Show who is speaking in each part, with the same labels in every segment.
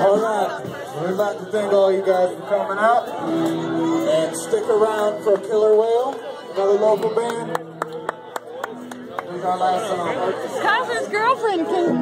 Speaker 1: All right, we'd like to thank all you guys for coming out. And stick around for Killer Whale, another local band. Here's our last song.
Speaker 2: His girlfriend
Speaker 3: can...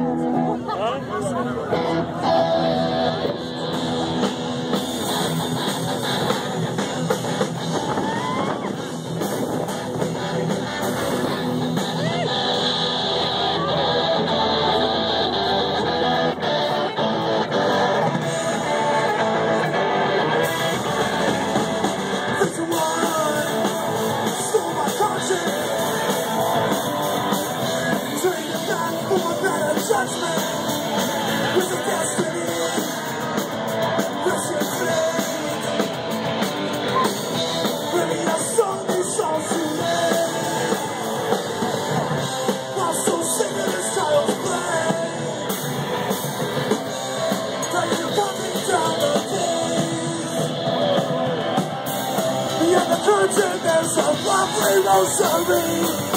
Speaker 3: there's a lovely rosary.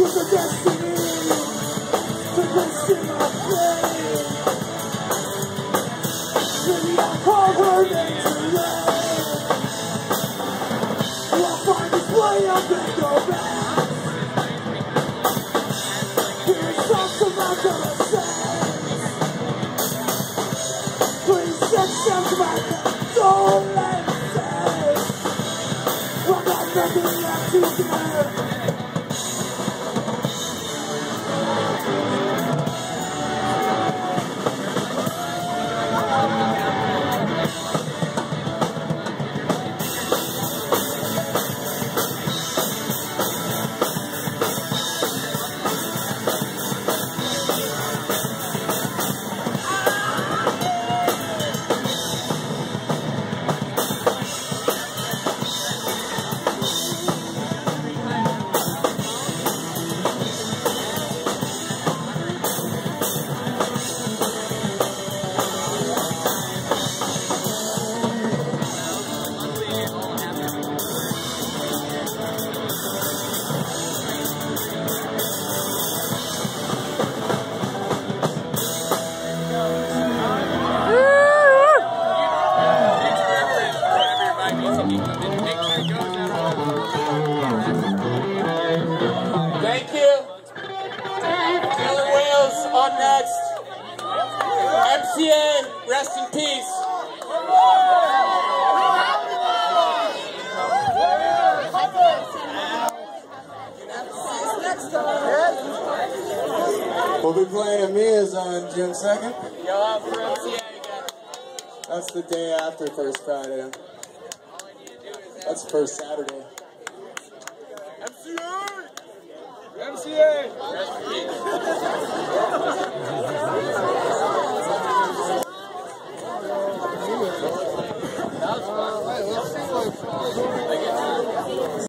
Speaker 3: was a destiny to rest in my. Maybe I'll call her name today. I'll find go back.
Speaker 1: Thank you. We'll be playing Mia's on June 2nd. Yo, out for MCA again. That's the day after First Friday. That's first Saturday. MCA! MCA!